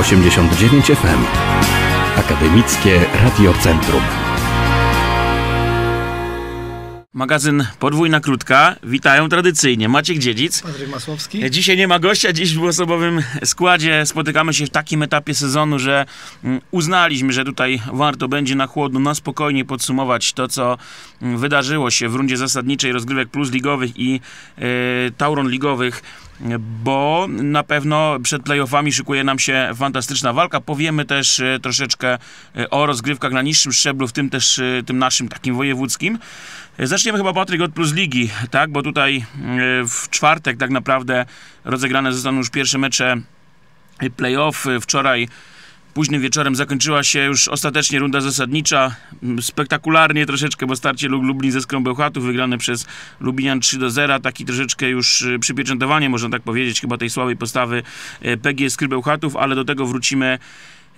89 FM. Akademickie Radio Centrum. Magazyn Podwójna Krótka. Witają tradycyjnie Maciek Dziedzic. Andrzej Masłowski. Dzisiaj nie ma gościa, dziś w osobowym składzie. Spotykamy się w takim etapie sezonu, że mm, uznaliśmy, że tutaj warto będzie na chłodno, na spokojnie podsumować to, co mm, wydarzyło się w rundzie zasadniczej rozgrywek plus ligowych i e, tauron ligowych bo na pewno przed playoffami szykuje nam się fantastyczna walka. Powiemy też e, troszeczkę e, o rozgrywkach na niższym szczeblu, w tym też e, tym naszym takim wojewódzkim. Zaczniemy chyba, Patryk, od Plus Ligi, tak? Bo tutaj w czwartek tak naprawdę rozegrane zostaną już pierwsze mecze playoff. Wczoraj Późnym wieczorem zakończyła się już ostatecznie runda zasadnicza. Spektakularnie troszeczkę, bo starcie Lublin ze Skrą Bełchatów wygrane przez Lubinian 3 do 0. Taki troszeczkę już przypieczętowanie, można tak powiedzieć, chyba tej słabej postawy PG Skry Bełchatów, ale do tego wrócimy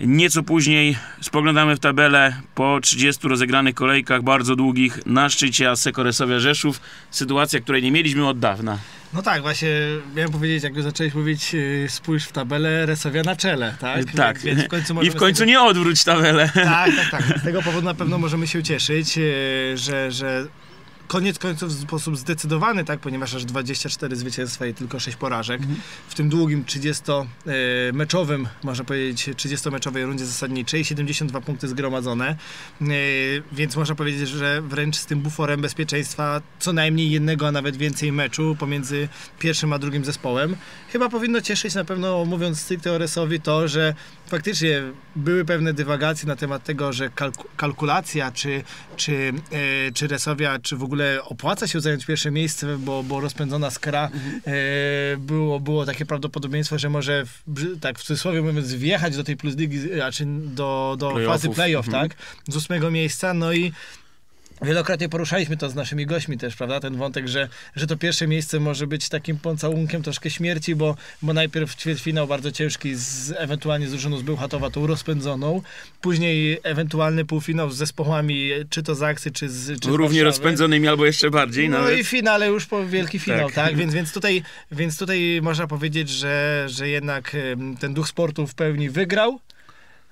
Nieco później spoglądamy w tabelę po 30 rozegranych kolejkach, bardzo długich, na szczycie Asseco Resowia Rzeszów. Sytuacja, której nie mieliśmy od dawna. No tak, właśnie miałem powiedzieć, jak zacząłeś mówić, y, spójrz w tabelę Resowia na czele, tak? Tak. Więc w końcu I w końcu nie odwróć tabelę. Tak, tak, tak. Z tego powodu na pewno możemy się cieszyć, y, że, że koniec końców w sposób zdecydowany, tak, ponieważ aż 24 zwycięstwa i tylko 6 porażek. Mhm. W tym długim 30-meczowym, e, można powiedzieć, 30-meczowej rundzie zasadniczej, 72 punkty zgromadzone, e, więc można powiedzieć, że wręcz z tym buforem bezpieczeństwa co najmniej jednego, a nawet więcej meczu pomiędzy pierwszym a drugim zespołem. Chyba powinno cieszyć na pewno, mówiąc stricte to, że faktycznie były pewne dywagacje na temat tego, że kalku kalkulacja, czy, czy, e, czy Resowia, czy w ogóle opłaca się zająć pierwsze miejsce, bo, bo rozpędzona skra e, było, było takie prawdopodobieństwo, że może w, tak w cudzysłowie mówiąc wjechać do tej plus ligi, a czy do, do fazy playoff, mhm. tak? Z ósmego miejsca, no i Wielokrotnie poruszaliśmy to z naszymi gośćmi też, prawda? Ten wątek, że, że to pierwsze miejsce może być takim pocałunkiem troszkę śmierci, bo, bo najpierw ćwierćfinał bardzo ciężki z ewentualnie z drużyną z Bełchatowa, tą rozpędzoną, później ewentualny półfinał z zespołami, czy to z Aksy, czy z czy Równie z rozpędzonymi albo jeszcze bardziej No nawet. i finale już po wielki finał, tak? tak? Więc, więc, tutaj, więc tutaj można powiedzieć, że, że jednak ten duch sportu w pełni wygrał,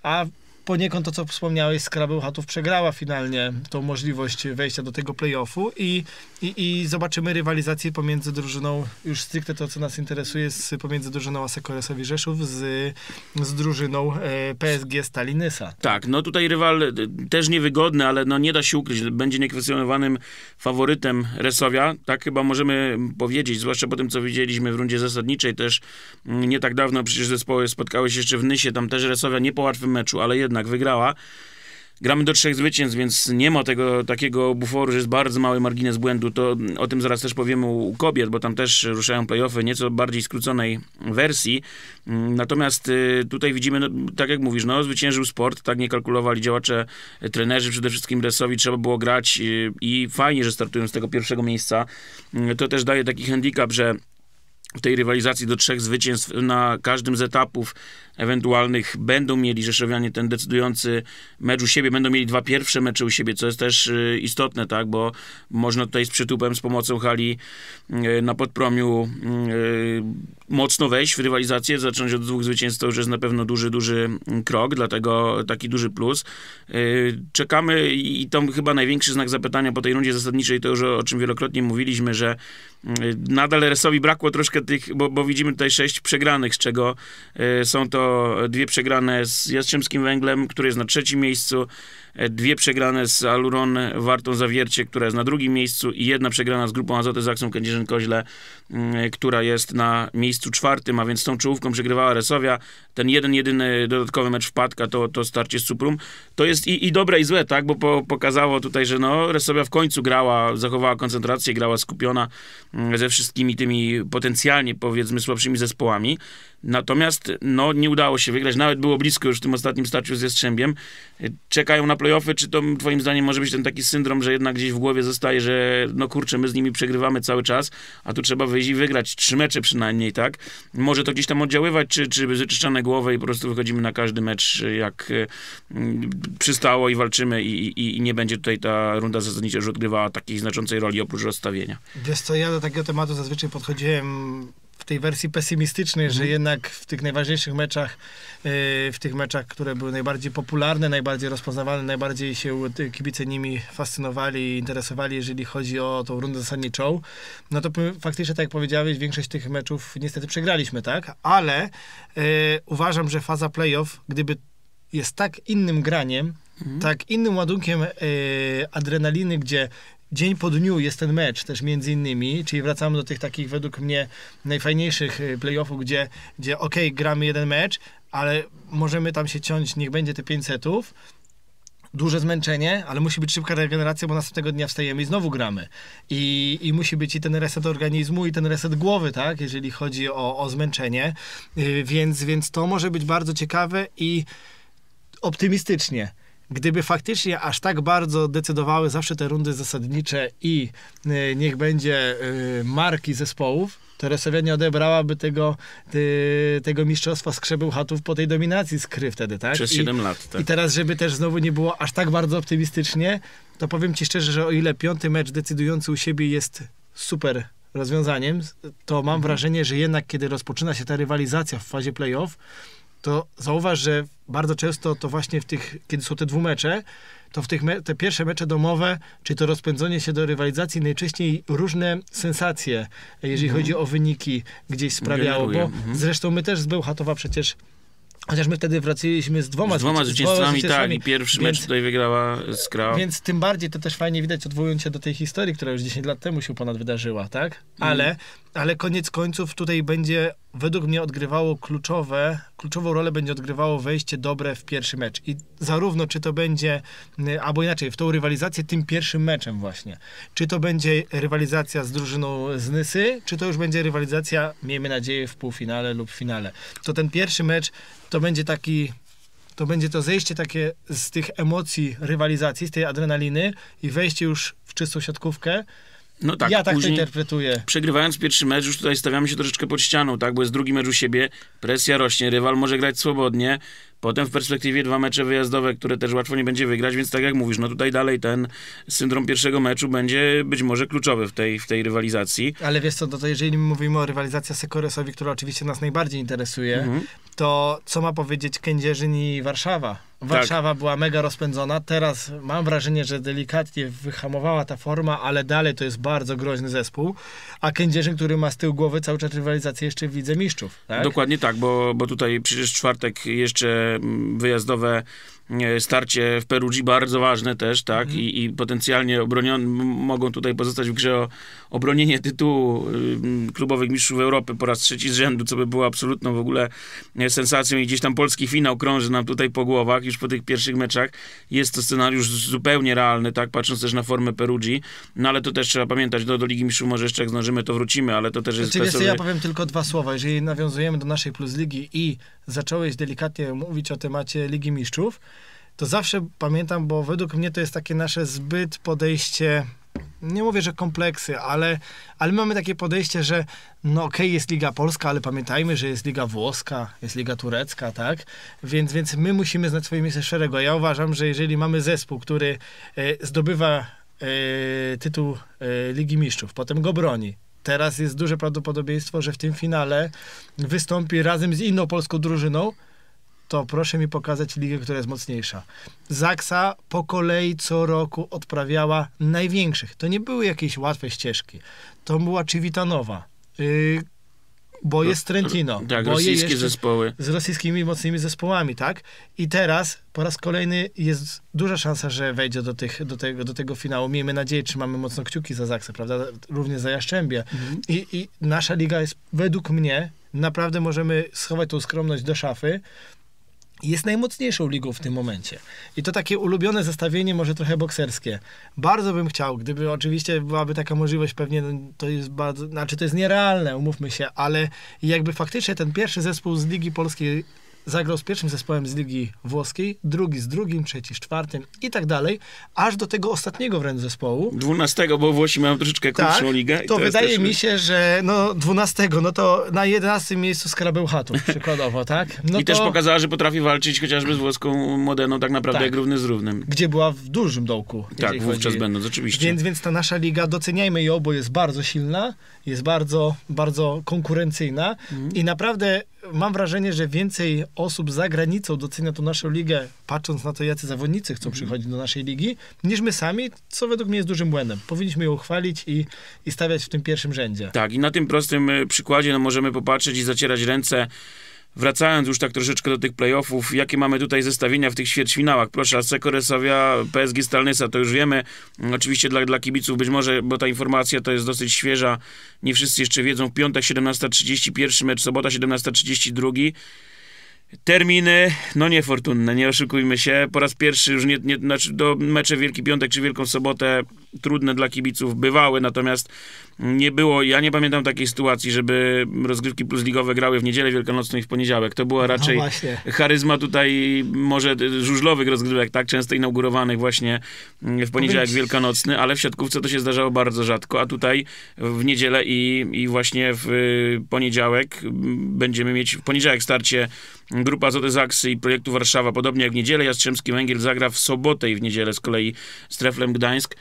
a poniekąd to, co wspomniałeś, Skra Bełchatów przegrała finalnie tą możliwość wejścia do tego playoffu i, i, i zobaczymy rywalizację pomiędzy drużyną, już stricte to, co nas interesuje, z, pomiędzy drużyną Asekoresowi Rzeszów z, z drużyną e, PSG Stalinysa. Tak, no tutaj rywal e, też niewygodny, ale no nie da się ukryć, będzie niekwestionowanym faworytem Resowia, tak chyba możemy powiedzieć, zwłaszcza po tym, co widzieliśmy w rundzie zasadniczej też mm, nie tak dawno, przecież zespoły spotkały się jeszcze w Nysie, tam też Resowia nie po łatwym meczu, ale jednak wygrała. Gramy do trzech zwycięstw, więc nie ma tego takiego buforu, że jest bardzo mały margines błędu. To o tym zaraz też powiemy u kobiet, bo tam też ruszają playoffy nieco bardziej skróconej wersji. Natomiast y, tutaj widzimy, no, tak jak mówisz, no, zwyciężył sport, tak nie kalkulowali działacze, y, trenerzy, przede wszystkim Resowi trzeba było grać y, i fajnie, że startują z tego pierwszego miejsca. To też daje taki handicap, że w tej rywalizacji do trzech zwycięstw na każdym z etapów ewentualnych będą mieli Rzeszowianie ten decydujący mecz u siebie, będą mieli dwa pierwsze mecze u siebie, co jest też y, istotne, tak, bo można tutaj z przytupem, z pomocą hali y, na Podpromiu y, mocno wejść w rywalizację, zacząć od dwóch zwycięstw, to już jest na pewno duży, duży krok, dlatego taki duży plus. Czekamy i to chyba największy znak zapytania po tej rundzie zasadniczej, to już o, czym wielokrotnie mówiliśmy, że nadal Resowi brakło troszkę tych, bo, bo widzimy tutaj sześć przegranych, z czego są to dwie przegrane z Jastrzębskim Węglem, który jest na trzecim miejscu, dwie przegrane z Aluron Wartą Zawiercie, która jest na drugim miejscu i jedna przegrana z grupą Azoty Zaksą Kędzierzyn-Koźle, mm, która jest na miejscu czwartym, a więc tą czołówką przegrywała Resowia. Ten jeden, jedyny dodatkowy mecz wpadka to, to starcie z Suprum. To jest i, i dobre i złe, tak, bo po, pokazało tutaj, że no, Resowia w końcu grała, zachowała koncentrację, grała skupiona mm, ze wszystkimi tymi potencjalnie, powiedzmy, słabszymi zespołami. Natomiast no, nie udało się wygrać, nawet było blisko już w tym ostatnim starciu z Jastrzębiem. Czekają na playoffy, czy to twoim zdaniem może być ten taki syndrom, że jednak gdzieś w głowie zostaje, że no kurczę, my z nimi przegrywamy cały czas, a tu trzeba wyjść i wygrać trzy mecze przynajmniej, tak? Może to gdzieś tam oddziaływać, czy, czy wyczyszczane głowy i po prostu wychodzimy na każdy mecz jak mm, przystało i walczymy i, i, i nie będzie tutaj ta runda zasadnicza już odgrywała takiej znaczącej roli oprócz rozstawienia. Wiesz co, ja do takiego tematu zazwyczaj podchodziłem w tej wersji pesymistycznej, że jednak w tych najważniejszych meczach, yy, w tych meczach, które były najbardziej popularne, najbardziej rozpoznawalne, najbardziej się kibice nimi fascynowali i interesowali, jeżeli chodzi o tą rundę zasadniczą, no to faktycznie, tak jak powiedziałeś, większość tych meczów niestety przegraliśmy, tak? Ale yy, uważam, że faza playoff, gdyby jest tak innym graniem, tak innym ładunkiem yy, adrenaliny, gdzie dzień po dniu jest ten mecz też między innymi, czyli wracamy do tych takich według mnie najfajniejszych y, playoffów, gdzie, gdzie okej, gramy jeden mecz, ale możemy tam się ciąć, niech będzie te 5 setów, duże zmęczenie, ale musi być szybka regeneracja, bo następnego dnia wstajemy i znowu gramy. I, i musi być i ten reset organizmu, i ten reset głowy, tak, jeżeli chodzi o, o zmęczenie. Yy, więc, więc to może być bardzo ciekawe i optymistycznie. Gdyby faktycznie aż tak bardzo decydowały zawsze te rundy zasadnicze i y, niech będzie y, marki zespołów, to Resowia nie odebrałaby tego, ty, tego mistrzostwa skrzebeł chatów po tej dominacji skry wtedy, tak? Przez I- 7 lat. Tak. i teraz, żeby też znowu nie było aż tak bardzo optymistycznie, to powiem ci szczerze, że o ile piąty mecz decydujący u siebie jest super rozwiązaniem, to Mhm. mam wrażenie, że jednak kiedy rozpoczyna się ta rywalizacja w fazie playoff, to zauważ, że bardzo często to właśnie w tych, kiedy są te dwumecze, to w tych me- te pierwsze mecze domowe, czy to rozpędzenie się do rywalizacji, najczęściej różne sensacje, jeżeli chodzi o wyniki, gdzieś sprawiało, Mhm. Generuje, bo mhm. zresztą my też z Bełchatowa przecież Chociaż my wtedy wracaliśmy z dwoma, Z dwoma zwyci- zwycięstwami, tak. I pierwszy więc, mecz tutaj wygrała Skra. Więc tym bardziej to też fajnie widać, odwołując się do tej historii, która już 10 lat temu się ponad wydarzyła, tak? Mm. Ale, koniec końców tutaj będzie według mnie odgrywało kluczowe, kluczową rolę będzie odgrywało wejście dobre w pierwszy mecz. I zarówno czy to będzie, y, albo inaczej, w tą rywalizację tym pierwszym meczem właśnie. Czy to będzie rywalizacja z drużyną z Nysy, czy to już będzie rywalizacja, miejmy nadzieję, w półfinale lub finale. To ten pierwszy mecz to będzie taki to będzie to zejście takie z tych emocji rywalizacji, z tej adrenaliny i wejście już w czystą siatkówkę. No tak, ja tak później... to interpretuję. Przegrywając pierwszy mecz, już tutaj stawiamy się troszeczkę pod ścianą, tak? Bo jest drugi mecz u siebie, presja rośnie, rywal może grać swobodnie. Potem w perspektywie dwa mecze wyjazdowe, które też łatwo nie będzie wygrać, więc tak jak mówisz, no tutaj dalej ten syndrom pierwszego meczu będzie być może kluczowy w tej, w tej rywalizacji. Ale wiesz co, to, to jeżeli mówimy o rywalizacji Sekoresowi, która oczywiście nas najbardziej interesuje, Mhm. to co ma powiedzieć Kędzierzyn i Warszawa? Warszawa była mega rozpędzona, teraz mam wrażenie, że delikatnie wyhamowała ta forma, ale dalej to jest bardzo groźny zespół, a Kędzierzyn, który ma z tyłu głowy cały czas rywalizację jeszcze w Lidze Mistrzów, tak? Dokładnie tak, bo, bo tutaj przecież czwartek jeszcze mm, wyjazdowe starcie w Perugii bardzo ważne też, tak? Mhm. I, I potencjalnie obronion, m- mogą tutaj pozostać w grze o obronienie tytułu ym, klubowych mistrzów Europy po raz trzeci z rzędu, co by było absolutną w ogóle e, sensacją i gdzieś tam polski finał krąży nam tutaj po głowach już po tych pierwszych meczach. Jest to scenariusz zupełnie realny, tak? Patrząc też na formę Perugii, no ale to też trzeba pamiętać, do, do Ligi Mistrzów może jeszcze jak zdążymy, to wrócimy, ale to też jest Znaczy, klasowy- ja powiem tylko dwa słowa. Jeżeli nawiązujemy do naszej Plus Ligi i zacząłeś delikatnie mówić o temacie Ligi Mistrzów, to zawsze pamiętam, bo według mnie to jest takie nasze zbyt podejście, nie mówię, że kompleksy, ale, ale mamy takie podejście, że no okej, jest Liga Polska, ale pamiętajmy, że jest Liga Włoska, jest Liga Turecka, tak? Więc, więc my musimy znać swoje miejsce szeregu. Ja uważam, że jeżeli mamy zespół, który e, zdobywa e, tytuł e, Ligi Mistrzów, potem go broni, teraz jest duże prawdopodobieństwo, że w tym finale wystąpi razem z inną polską drużyną, to proszę mi pokazać ligę, która jest mocniejsza. Zaksa po kolei co roku odprawiała największych. To nie były jakieś łatwe ścieżki. To była Civitanowa, yy, bo jest Trentino, Tak, bo rosyjskie zespoły. z rosyjskimi mocnymi zespołami, tak? I teraz po raz kolejny jest duża szansa, że wejdzie do, tych, do, tego, do tego finału. Miejmy nadzieję, trzymamy mocno kciuki za Zaksę, prawda? Również za Jaszczębie. I, I nasza liga jest według mnie, naprawdę możemy schować tą skromność do szafy, jest najmocniejszą ligą w tym momencie. I to takie ulubione zestawienie, może trochę bokserskie. Bardzo bym chciał, gdyby oczywiście byłaby taka możliwość, pewnie no, to jest bardzo, znaczy to jest nierealne, umówmy się, ale jakby faktycznie ten pierwszy zespół z Ligi Polskiej zagrał z pierwszym zespołem z Ligi Włoskiej, drugi z drugim, trzeci z czwartym i tak dalej, aż do tego ostatniego wręcz zespołu. 12, bo Włosi mają troszeczkę krótszą Tak, ligę. to, jest wydaje też- mi się, że no 12, no to na 11 miejscu Skarabeuchatów przykładowo, tak? No I też to- pokazała, że potrafi walczyć chociażby z włoską Modeną tak naprawdę Tak. jak równy z równym. gdzie była w dużym dołku. Tak, wówczas chodzi- będąc, oczywiście. Więc, więc ta nasza liga, doceniajmy ją, bo jest bardzo silna, jest bardzo, bardzo konkurencyjna Mhm. i naprawdę mam wrażenie, że więcej osób za granicą docenia tą naszą ligę, patrząc na to, jacy zawodnicy Mhm. chcą przychodzić do naszej ligi, niż my sami, co według mnie jest dużym błędem. Powinniśmy ją chwalić i, i stawiać w tym pierwszym rzędzie. Tak, i na tym prostym y, przykładzie no, możemy popatrzeć i zacierać ręce. Wracając już tak troszeczkę do tych playoffów, jakie mamy tutaj zestawienia w tych ćwierćfinałach? Proszę, Asseco PSG Stalnysa, to już wiemy. Oczywiście dla, dla kibiców być może, bo ta informacja to jest dosyć świeża, nie wszyscy jeszcze wiedzą. W piątek 17.30 pierwszy mecz, sobota 17.32. Terminy, no niefortunne, nie oszukujmy się. Po raz pierwszy już nie, nie znaczy do mecze Wielki Piątek czy Wielką Sobotę trudne dla kibiców bywały, natomiast nie było, ja nie pamiętam takiej sytuacji, żeby rozgrywki plus ligowe grały w niedzielę wielkanocną i w poniedziałek. To była raczej No charyzma tutaj może żużlowych rozgrywek, tak często inaugurowanych właśnie w poniedziałek wielkanocny, ale w siatkówce to się zdarzało bardzo rzadko, a tutaj w niedzielę i, i właśnie w poniedziałek będziemy mieć w poniedziałek starcie grupa Zoty Zaksy i projektu Warszawa, podobnie jak w niedzielę Jastrzębski Węgiel zagra w sobotę i w niedzielę z kolei z Treflem Gdańsk.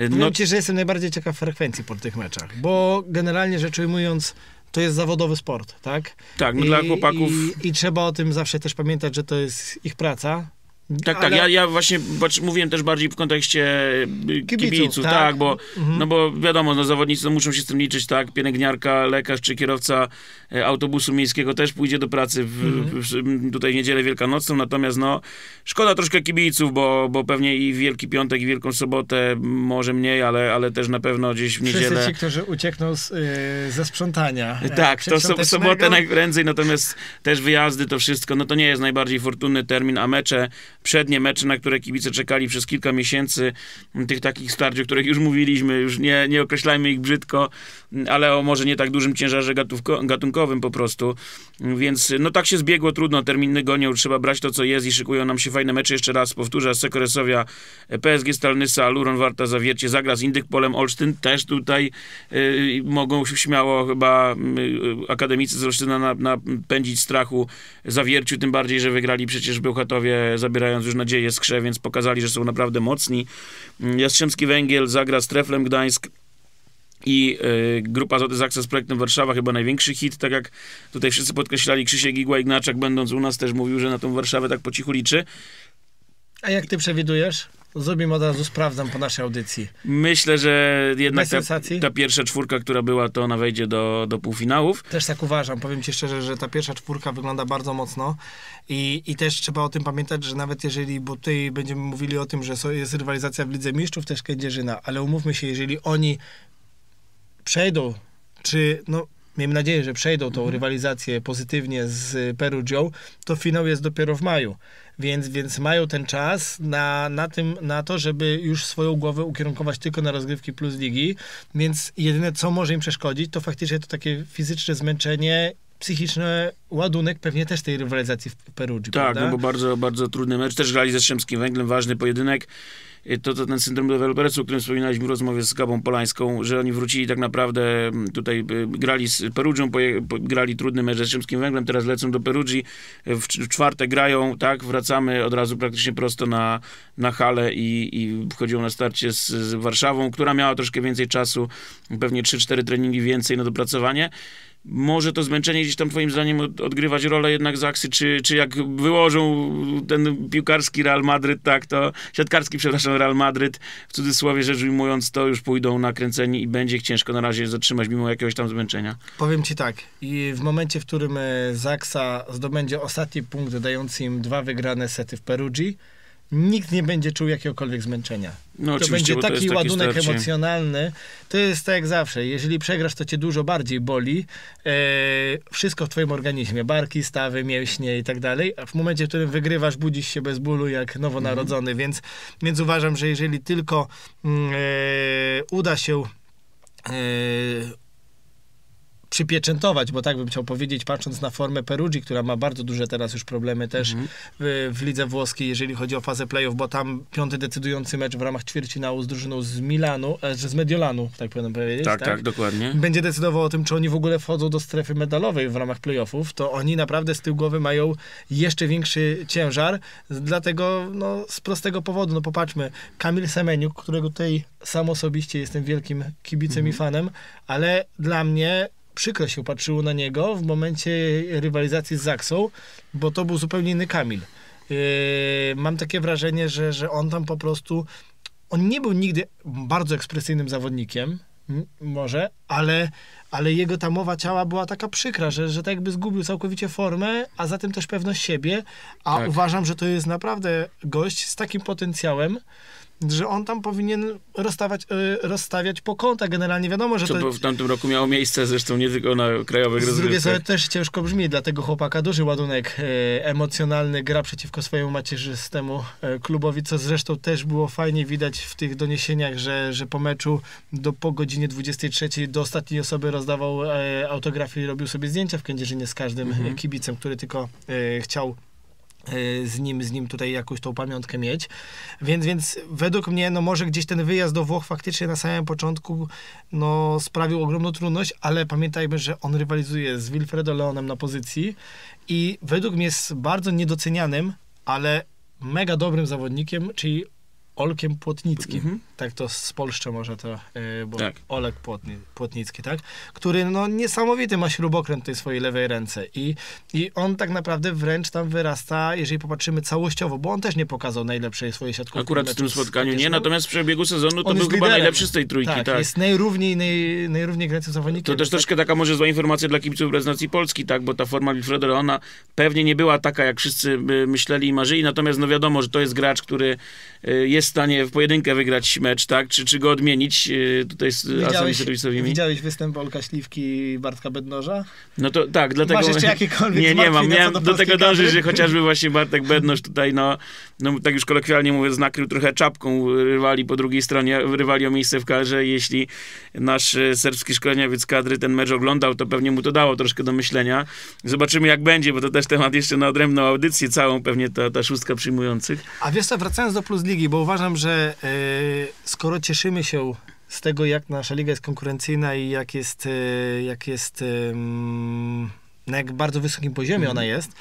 Y, Powiem ci, że jestem najbardziej ciekaw frekwencji po tych meczach, bo generalnie rzecz ujmując, to jest zawodowy sport, tak? tak, no dla chłopaków... I, I trzeba o tym zawsze też pamiętać, że to jest ich praca. Tak, tak. Ale- Ja, ja właśnie patrz, mówiłem też bardziej w kontekście y, kibiców, Kibiców, tak, tak. bo, Mhm. no bo wiadomo, no, zawodnicy no, muszą się z tym liczyć, tak, pielęgniarka, lekarz czy kierowca e, autobusu miejskiego też pójdzie do pracy w, Mhm. w, tutaj w niedzielę wielkanocną, natomiast no, szkoda troszkę kibiców, bo, bo pewnie i Wielki Piątek i Wielką Sobotę może mniej, ale, ale też na pewno gdzieś w niedzielę... Wszyscy ci, którzy uciekną z, y, ze sprzątania. e, Tak, to so, sobotę najprędzej, natomiast też wyjazdy, to wszystko, no to nie jest najbardziej fortunny termin, a mecze, przednie mecze, na które kibice czekali przez kilka miesięcy, tych takich starć, o których już mówiliśmy, już nie, nie określajmy ich brzydko, ale o może nie tak dużym ciężarze gatunkowym po prostu, więc no tak się zbiegło, trudno, terminy gonią, trzeba brać to, co jest i szykują nam się fajne mecze, jeszcze raz powtórzę, Sekoresowia, PSG Stalnysa, Luron Warta Zawiercie, zagra z Indyk Polem Olsztyn, też tutaj y, mogą śmiało chyba y, akademicy z Olsztyna na- napędzić strachu Zawierciu, tym bardziej, że wygrali przecież Bełchatowie, zabierając już nadzieję skrze, więc pokazali, że są naprawdę mocni. Jastrzębski Węgiel zagra z Treflem Gdańsk i y, grupa Złoty Zaksa z projektem Warszawa, chyba największy hit, tak jak tutaj wszyscy podkreślali, Krzysiek Igła Ignaczak będąc u nas też mówił, że na tą Warszawę tak po cichu liczy. A jak ty przewidujesz? Zrobimy od razu, sprawdzam po naszej audycji. Myślę, że jednak ta, ta pierwsza czwórka, która była, to ona wejdzie do, do półfinałów. Też tak uważam. Powiem ci szczerze, że ta pierwsza czwórka wygląda bardzo mocno i, i też trzeba o tym pamiętać, że nawet jeżeli, bo tutaj będziemy mówili o tym, że jest rywalizacja w Lidze Mistrzów, też Kędzierzyna, ale umówmy się, jeżeli oni przejdą, czy no miejmy nadzieję, że przejdą tą rywalizację pozytywnie z Perugią, to finał jest dopiero w maju. Więc, więc mają ten czas na, na, tym, na to, żeby już swoją głowę ukierunkować tylko na rozgrywki plus ligi. Więc jedyne, co może im przeszkodzić, to faktycznie to takie fizyczne zmęczenie, psychiczny ładunek pewnie też tej rywalizacji w Perugii, Tak, prawda? no bo bardzo, bardzo trudny mecz. Też grali ze Strzemskim Węglem, ważny pojedynek. Y, To, to ten syndrom dewelopersu, o którym wspominaliśmy w rozmowie z Gabą Polańską, że oni wrócili tak naprawdę, m, tutaj y, grali z po, grali trudny mecz ze Strzemskim Węglem, teraz lecą do Perugii, Y, w, w czwartek grają, tak, wracamy od razu praktycznie prosto na, na halę i, i wchodzią na starcie z, z Warszawą, która miała troszkę więcej czasu, pewnie 3-4 treningi więcej na dopracowanie. Może to zmęczenie gdzieś tam twoim zdaniem od, odgrywać rolę jednak Zaksy, czy, czy jak wyłożą ten piłkarski Real Madryt, tak, to siatkarski, przepraszam, Real Madryt, w cudzysłowie rzecz ujmując, to już pójdą nakręceni i będzie ich ciężko na razie zatrzymać mimo jakiegoś tam zmęczenia. Powiem ci tak, i w momencie, w którym e, Zaksa zdobędzie ostatni punkt, dający im dwa wygrane sety w Perugii, nikt nie będzie czuł jakiegokolwiek zmęczenia. No to będzie to taki takie ładunek emocjonalny. To jest tak jak zawsze. Jeżeli przegrasz, to cię dużo bardziej boli. E, wszystko w twoim organizmie. Barki, stawy, mięśnie i tak dalej. A w momencie, w którym wygrywasz, budzisz się bez bólu jak nowonarodzony. Więc, więc uważam, że jeżeli tylko mm, e, uda się e, przypieczętować, bo tak bym chciał powiedzieć, patrząc na formę Perugii, która ma bardzo duże teraz już problemy też Mhm. w, w lidze włoskiej, jeżeli chodzi o fazę playoff, bo tam piąty decydujący mecz w ramach ćwierćfinału z drużyną z Milanu, e, z Mediolanu, tak powinien powiedzieć. Tak, tak, dokładnie. Będzie decydował o tym, czy oni w ogóle wchodzą do strefy medalowej w ramach playoffów, to oni naprawdę z tyłu głowy mają jeszcze większy ciężar, dlatego no, z prostego powodu, no popatrzmy, Kamil Semeniuk, którego tutaj sam osobiście jestem wielkim kibicem i fanem, ale dla mnie przykro się patrzyło na niego w momencie rywalizacji z Zaksą, bo to był zupełnie inny Kamil. Yy, mam takie wrażenie, że, że on tam po prostu on nie był nigdy bardzo ekspresyjnym zawodnikiem, może, ale, ale jego ta mowa ciała była taka przykra, że, że tak jakby zgubił całkowicie formę, a zatem też pewność siebie, a Tak. uważam, że to jest naprawdę gość z takim potencjałem, że on tam powinien rozstawiać, y, rozstawiać po kątach. Generalnie wiadomo, że Co to... w tamtym roku miało miejsce, zresztą nie tylko na krajowych Z drugiej rozgrywkach. strony też ciężko brzmi, dla tego chłopaka duży ładunek e, emocjonalny, gra przeciwko swojemu macierzystemu e, klubowi, co zresztą też było fajnie widać w tych doniesieniach, że, że po meczu do, po godzinie 23 do ostatniej osoby rozdawał autografy i robił sobie zdjęcia w Kędzierzynie z każdym Mhm. kibicem, który tylko chciał z nim, z nim tutaj jakąś tą pamiątkę mieć. Więc, więc według mnie, no może gdzieś ten wyjazd do Włoch faktycznie na samym początku no, sprawił ogromną trudność, ale pamiętajmy, że on rywalizuje z Wilfredo Leonem na pozycji i według mnie jest bardzo niedocenianym, ale mega dobrym zawodnikiem, czyli Olkiem Płotnickim. Mhm. Tak to z Polszczy może to, yy, bo Tak. Olek Płotni, Płotnicki, tak? Który no niesamowity ma śrubokręt w tej swojej lewej ręce i, i on tak naprawdę wręcz tam wyrasta, jeżeli popatrzymy całościowo, bo on też nie pokazał najlepszej swojej siatkówki. Akurat w tym spotkaniu nie, natomiast w przebiegu sezonu to był jest chyba liderem. najlepszy z tej trójki, tak. tak, jest najrówniej, naj, najrówniej grającym zawodnikiem. To też troszkę taka może zła informacja dla kibiców reprezentacji Polski, tak, bo ta forma Wilfredo Leona pewnie nie była taka, jak wszyscy by myśleli i marzyli, natomiast no wiadomo, że to jest gracz, który y, jest w stanie w pojedynkę wygrać mecz, tak, czy, czy go odmienić y, tutaj z asami Widziałeś, serwisowymi. widziałeś występ Olka Śliwki i Bartka Bednoża? No to tak, dlatego... Masz jeszcze jakiekolwiek Nie, nie mam. Miałem do do tego dążyć, kadry? że chociażby właśnie Bartek Bednosz tutaj, no, no tak już kolokwialnie mówiąc, nakrył trochę czapką rywali po drugiej stronie, rywali o miejsce w kadrze. Jeśli nasz e, serbski szkoleniowiec kadry ten mecz oglądał, to pewnie mu to dało troszkę do myślenia. Zobaczymy jak będzie, bo to też temat jeszcze na odrębną audycję całą, pewnie ta, ta szóstka przyjmujących. A wiesz co, wracając do Plus Ligi, bo uważam, że e, skoro cieszymy się z tego, jak nasza liga jest konkurencyjna i jak jest, e, jak jest mm, na jak bardzo wysokim poziomie ona jest,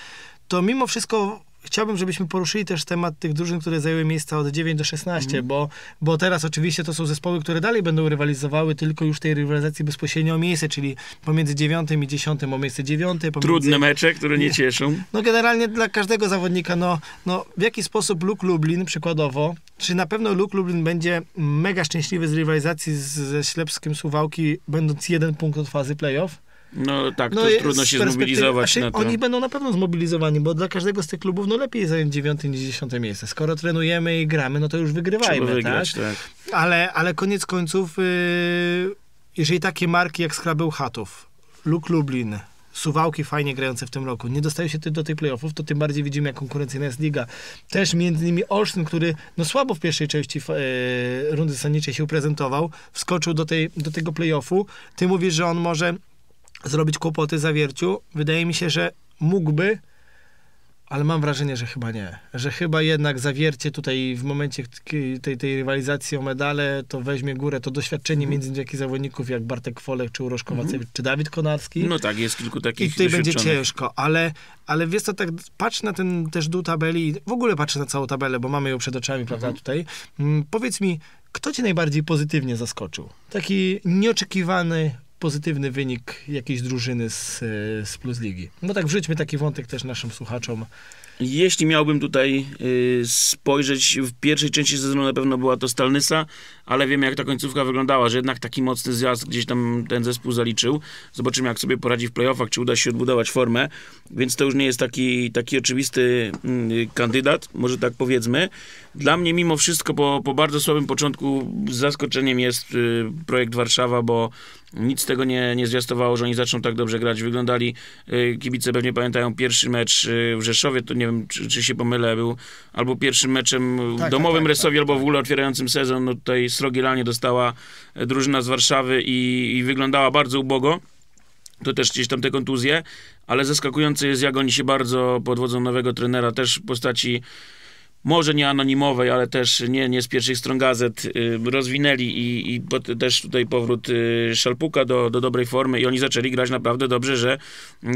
to mimo wszystko chciałbym, żebyśmy poruszyli też temat tych drużyn, które zajęły miejsca od 9 do 16, bo, bo teraz oczywiście to są zespoły, które dalej będą rywalizowały, tylko już tej rywalizacji bezpośrednio o miejsce, czyli pomiędzy 9 i 10 o miejsce 9. Pomiędzy... Trudne mecze, które nie cieszą. No generalnie dla każdego zawodnika, no, no w jaki sposób Luke Lublin przykładowo, czy na pewno Luke Lublin będzie mega szczęśliwy z rywalizacji z, ze Ślepskim Suwałki, będąc jeden punkt od fazy playoff? No tak, No to jest trudno się zmobilizować znaczy, na to. Oni będą na pewno zmobilizowani, bo dla każdego z tych klubów no lepiej zająć dziewiąte niż dziesiąte miejsce. Skoro trenujemy i gramy, no to już Trzeba wygrywajmy, wygrać, tak? tak. Ale, ale koniec końców, yy, jeżeli takie marki jak Skrabeł Chatów, Luk Lublin, Suwałki fajnie grające w tym roku, nie dostają się do tych playoffów, to tym bardziej widzimy, jak konkurencyjna jest liga. Też między innymi Olsztyn, który no słabo w pierwszej części e, rundy zasadniczej się prezentował, wskoczył do, tej, do tego playoffu. Ty mówisz, że on może zrobić kłopoty zawierciu. Wydaje mi się, że mógłby, ale mam wrażenie, że chyba nie. Że chyba jednak zawiercie tutaj w momencie tej, tej rywalizacji o medale, to weźmie górę to doświadczenie między innymi takich zawodników jak Bartek Folek, czy Urosz Kowacewicz, czy Dawid Konarski. No tak, jest kilku I takich tutaj będzie ciężko, ale, ale wiesz co, tak patrz na ten też dół tabeli, w ogóle patrz na całą tabelę, bo mamy ją przed oczami, prawda, tutaj. Mm, powiedz mi, kto cię najbardziej pozytywnie zaskoczył? Taki nieoczekiwany, pozytywny wynik jakiejś drużyny z, z Plus Ligi. No tak wrzućmy taki wątek też naszym słuchaczom. Jeśli miałbym tutaj y, spojrzeć, w pierwszej części sezonu na pewno była to Stalnysa, ale wiemy jak ta końcówka wyglądała, że jednak taki mocny zjazd gdzieś tam ten zespół zaliczył. Zobaczymy jak sobie poradzi w playoffach, czy uda się odbudować formę, więc to już nie jest taki, taki oczywisty y, kandydat, może tak powiedzmy. Dla mnie mimo wszystko po, po bardzo słabym początku zaskoczeniem jest y, projekt Warszawa, bo nic tego nie, nie zwiastowało, że oni zaczną tak dobrze grać. Wyglądali, y, kibice pewnie pamiętają, pierwszy mecz y, w Rzeszowie, to nie wiem, czy, czy się pomylę, był albo pierwszym meczem w Tak, domowym tak, tak, Resowie, tak, albo tak. w ogóle otwierającym sezon. No tutaj Srogielanie dostała e, drużyna z Warszawy i, i wyglądała bardzo ubogo. to też gdzieś tam te kontuzje, ale zaskakujące jest, jak oni się bardzo pod wodzą nowego trenera, też w postaci może nie anonimowej, ale też nie, nie z pierwszych stron gazet, y, rozwinęli i, i też tutaj powrót y, Szalpuka do, do dobrej formy i oni zaczęli grać naprawdę dobrze, że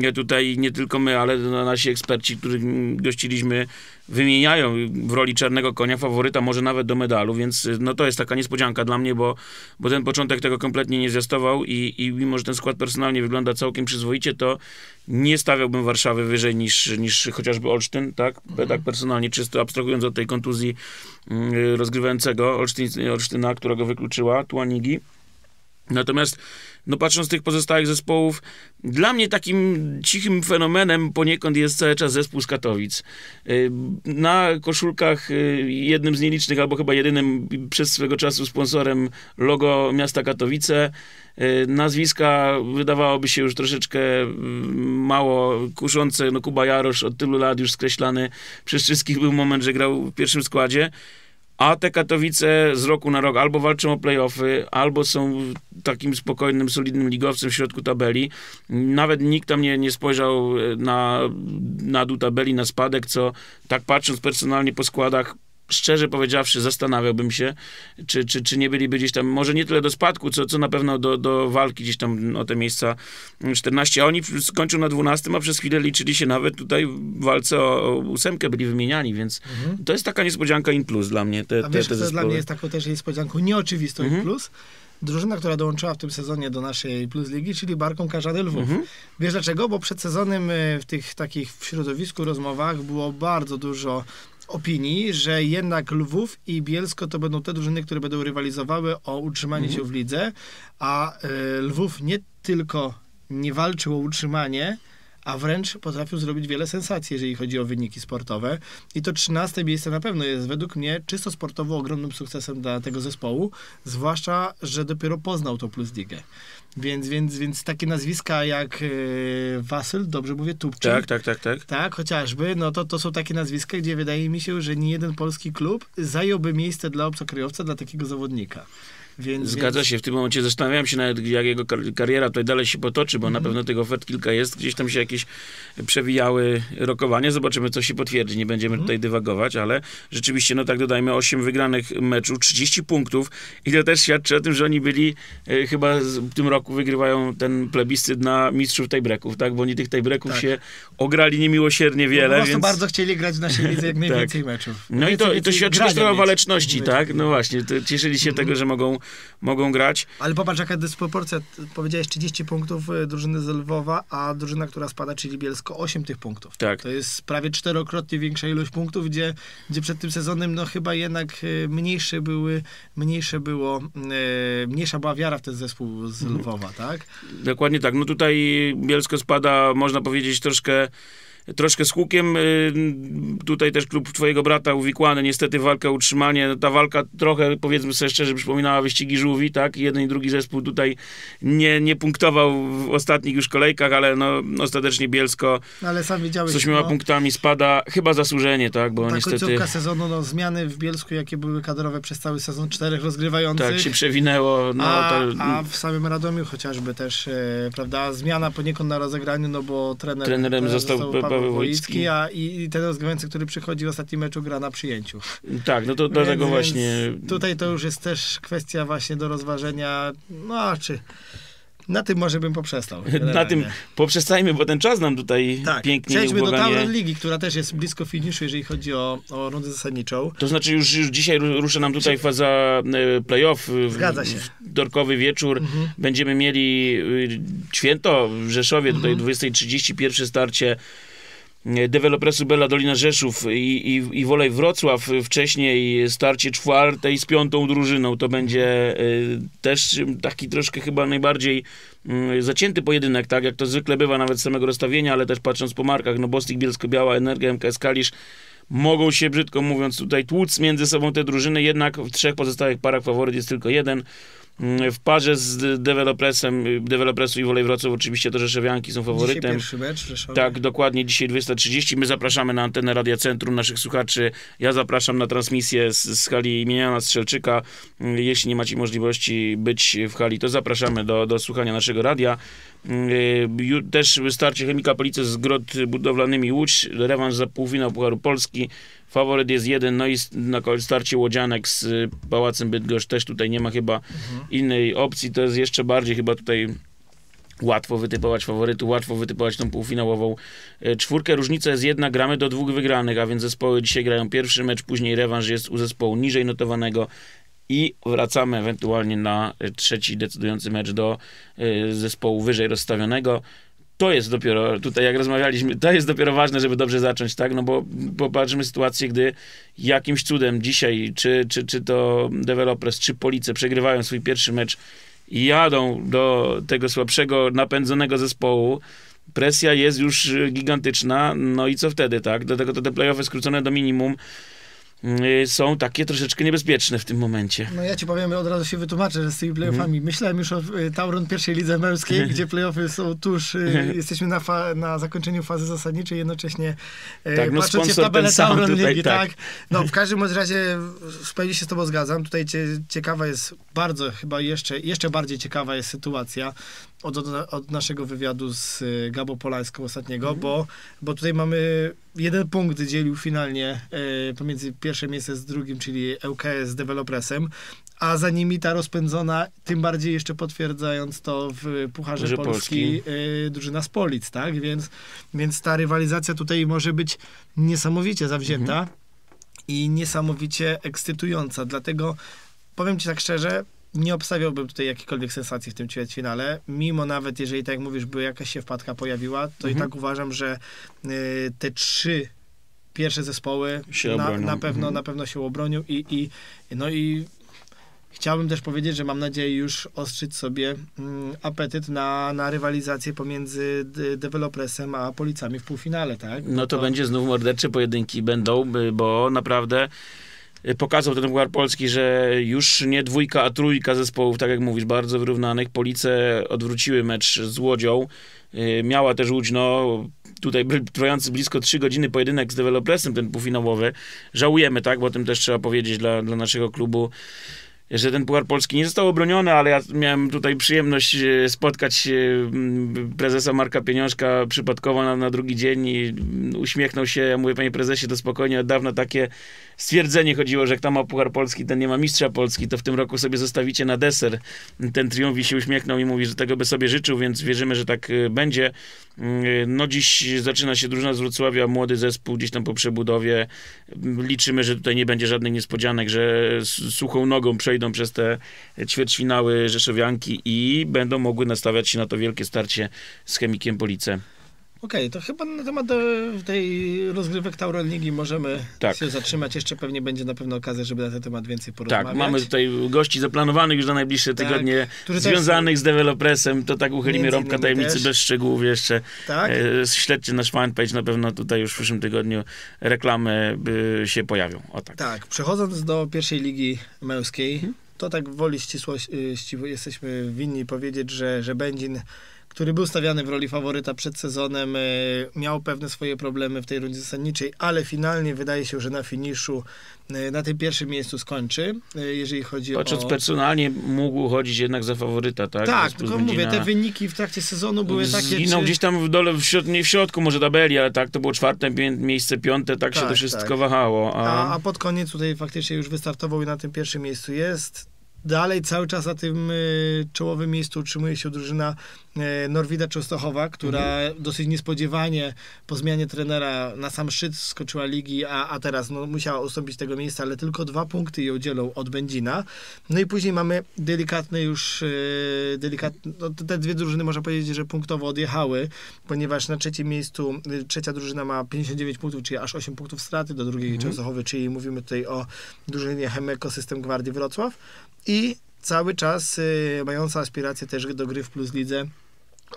y, tutaj nie tylko my, ale nasi eksperci, których gościliśmy, wymieniają w roli czarnego konia faworyta, może nawet do medalu, więc no to jest taka niespodzianka dla mnie, bo, bo ten początek tego kompletnie nie zwiastował i, i mimo, że ten skład personalnie wygląda całkiem przyzwoicie, to nie stawiałbym Warszawy wyżej niż, niż chociażby Olsztyn, tak? Mhm. Tak personalnie, czysto abstrahując od tej kontuzji yy, rozgrywającego Olsztyn, Olsztyna, która go wykluczyła, Tuanigi. Natomiast no patrząc z tych pozostałych zespołów, dla mnie takim cichym fenomenem poniekąd jest cały czas zespół z Katowic. Y, na koszulkach y, jednym z nielicznych, albo chyba jedynym przez swego czasu sponsorem logo miasta Katowice. Y, nazwiska wydawałoby się już troszeczkę mało kuszące. No Kuba Jarosz od tylu lat już skreślany przez wszystkich był moment, że grał w pierwszym składzie. A te Katowice z roku na rok albo walczą o playoffy, albo są takim spokojnym, solidnym ligowcem w środku tabeli. Nawet nikt tam nie, nie spojrzał na, na dół tabeli, na spadek, co tak patrząc personalnie po składach szczerze powiedziawszy, zastanawiałbym się, czy, czy, czy nie byliby gdzieś tam, może nie tyle do spadku, co, co na pewno do, do walki gdzieś tam o te miejsca 14, a oni skończą na 12, a przez chwilę liczyli się nawet tutaj w walce o, o ósemkę, byli wymieniani, więc mhm. to jest taka niespodzianka in plus dla mnie. Te, a wiesz, te, te dla mnie jest taką też niespodzianką nieoczywistą mhm. in plus? drużyna, która dołączyła w tym sezonie do naszej Plus Ligi, czyli Barką Karzady Lwów. Mhm. Wiesz dlaczego? Bo przed sezonem e, w tych takich w środowisku rozmowach było bardzo dużo opinii, że jednak Lwów i Bielsko to będą te drużyny, które będą rywalizowały o utrzymanie mhm. się w lidze, a y, Lwów nie tylko nie walczył o utrzymanie, a wręcz potrafił zrobić wiele sensacji, jeżeli chodzi o wyniki sportowe. I to 13 miejsce na pewno jest według mnie czysto sportowo ogromnym sukcesem dla tego zespołu, zwłaszcza, że dopiero poznał to Plus Ligę. Więc, więc, więc takie nazwiska jak yy, Wasyl, dobrze mówię, Tubczyk. Tak, tak, tak, tak. Tak, chociażby, no to, to są takie nazwiska, gdzie wydaje mi się, że nie jeden polski klub zająłby miejsce dla obcokrajowca, dla takiego zawodnika. Więc, Zgadza więc... się. W tym momencie zastanawiam się nawet, jak jego kariera tutaj dalej się potoczy, bo mm. na mhm. pewno tych ofert kilka jest. Gdzieś tam się jakieś przewijały rokowania. Zobaczymy, co się potwierdzi. Nie będziemy mm. tutaj dywagować, ale rzeczywiście, no tak dodajmy, 8 wygranych meczów, 30 punktów i to też świadczy o tym, że oni byli e, chyba w tym roku wygrywają ten plebiscyt na mistrzów tiebreaków, tak? Bo oni tych tiebreaków tak. się ograli niemiłosiernie wiele. No, po prostu więc... bardzo chcieli grać w naszej lidze jak najwięcej tak. meczów. No i to, i to świadczy też o waleczności, tak? No właśnie, cieszyli się mm. tego, że mogą mogą grać. Ale popatrz, jaka dysproporcja. Powiedziałeś 30 punktów e, drużyny z Lwowa, a drużyna, która spada, czyli Bielsko, 8 tych punktów. Tak. To jest prawie czterokrotnie większa ilość punktów, gdzie, gdzie przed tym sezonem no chyba jednak e, mniejsze były, mniejsze było, e, mniejsza była wiara w ten zespół z mhm. Lwowa, tak? Dokładnie tak. No tutaj Bielsko spada, można powiedzieć, troszkę troszkę z hukiem. Y, tutaj też klub twojego brata uwikłany, niestety walka utrzymanie. Ta walka trochę, powiedzmy sobie szczerze, przypominała wyścigi żółwi, tak? Jeden i drugi zespół tutaj nie, nie punktował w ostatnich już kolejkach, ale no, ostatecznie Bielsko no, ale sam z ośmioma no, punktami spada. Chyba zasłużenie, tak? Bo ta niestety... końcówka sezonu, no, zmiany w Bielsku, jakie były kadrowe przez cały sezon, czterech rozgrywających. Tak, się przewinęło. No, a, a w samym Radomiu chociażby też, e, prawda, zmiana poniekąd na rozegraniu, no bo trener, trenerem został, został Wojcicki, a i, i ten rozgrywający, który przychodzi w ostatnim meczu, gra na przyjęciu. Tak, no to dlatego właśnie... Tutaj to już jest też kwestia właśnie do rozważenia, no a czy... Na tym może bym poprzestał. Na tym poprzestajmy, bo ten czas nam tutaj tak. pięknie Przejdźmy do Tauron Ligi, która też jest blisko finiszu, jeżeli chodzi o, o rundę zasadniczą. To znaczy już, już dzisiaj rusza nam tutaj faza e, playoff. Zgadza się. Dorkowy wieczór. Mhm. Będziemy mieli e, święto w Rzeszowie, tutaj mhm. 20.30, pierwsze starcie dewelopresu Bella Dolina Rzeszów i, i, i Wolej Wrocław wcześniej starcie czwartej z piątą drużyną. To będzie y, też taki troszkę chyba najbardziej y, zacięty pojedynek, tak jak to zwykle bywa nawet z samego rozstawienia, ale też patrząc po markach, no Bostik Bielsko-Biała, Energia, MKS Kalisz mogą się, brzydko mówiąc, tutaj tłuc między sobą te drużyny, jednak w trzech pozostałych parach faworyt jest tylko jeden. W parze z Developresem, Developresu i Wolej Wrocław oczywiście to Rzeszowianki są faworytem. Dzisiaj pierwszy mecz. Tak, dokładnie, dzisiaj 230. My zapraszamy na antenę Radia Centrum naszych słuchaczy. Ja zapraszam na transmisję z, z hali imienia Strzelczyka. Jeśli nie macie możliwości być w hali, to zapraszamy do, do słuchania naszego radia. Yy, ju- Też starcie Chemika Police z Grot Budowlanymi Łódź, rewanż za półfinał Pucharu Polski. Faworyt jest jeden, no i na starcie Łodzianek z y, Pałacem Bydgoszcz. Też tutaj nie ma chyba innej opcji. To jest jeszcze bardziej chyba tutaj łatwo wytypować faworytu, łatwo wytypować tą półfinałową e, czwórkę. Różnica jest jedna, gramy do dwóch wygranych, a więc zespoły dzisiaj grają pierwszy mecz, później rewanż jest u zespołu niżej notowanego i wracamy ewentualnie na e, trzeci decydujący mecz do zespołu wyżej rozstawionego. To jest dopiero, tutaj jak rozmawialiśmy, to jest dopiero ważne, żeby dobrze zacząć, tak? No bo popatrzymy sytuację, gdy jakimś cudem dzisiaj, czy, czy, czy to Developers, czy Police przegrywają swój pierwszy mecz i jadą do tego słabszego, napędzonego zespołu, presja jest już gigantyczna, no i co wtedy, tak? Do tego to te playoffy skrócone do minimum są takie troszeczkę niebezpieczne w tym momencie. No ja ci powiem, od razu się wytłumaczę, że z tymi playoffami. Mhm. Myślałem już o y, Tauron pierwszej lidze męskiej, gdzie playoffy są tuż, y, jesteśmy na, na zakończeniu fazy zasadniczej, jednocześnie y, Tak, no patrząc w tabelę Tauron tutaj, Ligi, tak. tak. No w każdym razie w pełni się z tobą zgadzam. Tutaj cie, ciekawa jest bardzo, chyba jeszcze, jeszcze bardziej ciekawa jest sytuacja od, od, naszego wywiadu z y, Gabo Polańską ostatniego, Mhm. bo, bo tutaj mamy jeden punkt dzielił finalnie y, pomiędzy pierwsze miejsce z drugim, czyli ŁKS z Developresem, a za nimi ta rozpędzona, tym bardziej jeszcze potwierdzając to w Pucharze Pucharze Polski, y, drużyna z Polic, tak? Więc, więc ta rywalizacja tutaj może być niesamowicie zawzięta Mhm. i niesamowicie ekscytująca. Dlatego powiem ci tak szczerze, nie obstawiałbym tutaj jakiejkolwiek sensacji w tym ćwierćfinale, mimo nawet jeżeli, tak jak mówisz, by jakaś się wpadka pojawiła, to i Mhm. tak uważam, że y, te trzy pierwsze zespoły na, na, pewno, Mhm. na pewno się obronią i, i no i chciałbym też powiedzieć, że mam nadzieję już ostrzyć sobie mm, apetyt na, na rywalizację pomiędzy d- Developresem a Policami w półfinale, tak? No to będzie znów mordercze pojedynki będą, by- bo naprawdę y, pokazał ten Puchar Polski, że już nie dwójka, a trójka zespołów, tak jak mówisz, bardzo wyrównanych. Police odwróciły mecz z Łodzią. Y, Miała też Łódź, no tutaj trwający blisko 3 godziny pojedynek z Developersem, ten półfinałowy. Żałujemy, tak, bo o tym też trzeba powiedzieć dla, dla naszego klubu, że ten Puchar Polski nie został obroniony, ale ja miałem tutaj przyjemność e, spotkać e, prezesa Marka Pieniążka przypadkowo na, na drugi dzień i mm, uśmiechnął się. Ja mówię, panie prezesie, to spokojnie, od dawna takie stwierdzenie chodziło, że kto ma Puchar Polski, ten nie ma mistrza Polski, to w tym roku sobie zostawicie na deser. Ten triumf i się uśmiechnął i mówi, że tego by sobie życzył, więc wierzymy, że tak e, będzie. Mm, No dziś zaczyna się drużyna z Wrocławia, młody zespół gdzieś tam po przebudowie. Liczymy, że tutaj nie będzie żadnych niespodzianek, że suchą nogą przejdą przez te ćwierćfinały Rzeszowianki i będą mogły nastawiać się na to wielkie starcie z Chemikiem Police. Okej, to chyba na temat e, tej rozgrywek Tauron Ligi możemy Tak. się zatrzymać. Jeszcze pewnie będzie na pewno okazja, żeby na ten temat więcej porozmawiać. Tak, mamy tutaj gości zaplanowanych już na najbliższe Tak, tygodnie, którzy też- związanych z dewelopresem, to tak uchylimy Między rąbka tajemnicy też. bez szczegółów jeszcze. Tak? E, Śledźcie nasz fanpage, na pewno tutaj już w przyszłym tygodniu reklamy by się pojawią. O tak. Tak, przechodząc do pierwszej ligi męskiej, Mhm. to tak woli ścisłości ścisło, jesteśmy winni powiedzieć, że, że Będzin, który był stawiany w roli faworyta przed sezonem, e, miał pewne swoje problemy w tej rundzie zasadniczej, ale finalnie wydaje się, że na finiszu e, na tym pierwszym miejscu skończy, e, jeżeli chodzi Patrząc o... personalnie, mógł chodzić jednak za faworyta, tak? Tak, tylko mówię, Będzina. te wyniki w trakcie sezonu były takie... Zginął czy- gdzieś tam w dole, w środ- nie w środku może tabeli, ale tak, to było czwarte pię- miejsce, piąte, tak, się Tak, to wszystko tak. wahało. A, A, a pod koniec tutaj faktycznie już wystartował i na tym pierwszym miejscu jest. Dalej cały czas na tym czołowym miejscu utrzymuje się drużyna Norwida Częstochowa, która Mhm. dosyć niespodziewanie po zmianie trenera na sam szczyt skoczyła ligi, a, a teraz no, musiała ustąpić tego miejsca, ale tylko dwa punkty ją dzielą od Będzina. No i później mamy delikatne już, y, delikatne, no, te- dwie drużyny można powiedzieć, że punktowo odjechały, ponieważ na trzecim miejscu y, trzecia drużyna ma 59 punktów, czyli aż 8 punktów straty do drugiej Mhm. Częstochowy, czyli mówimy tutaj o drużynie Chemeko System Gwardii Wrocław i cały czas y, mająca aspiracje też do gry w Plus Lidze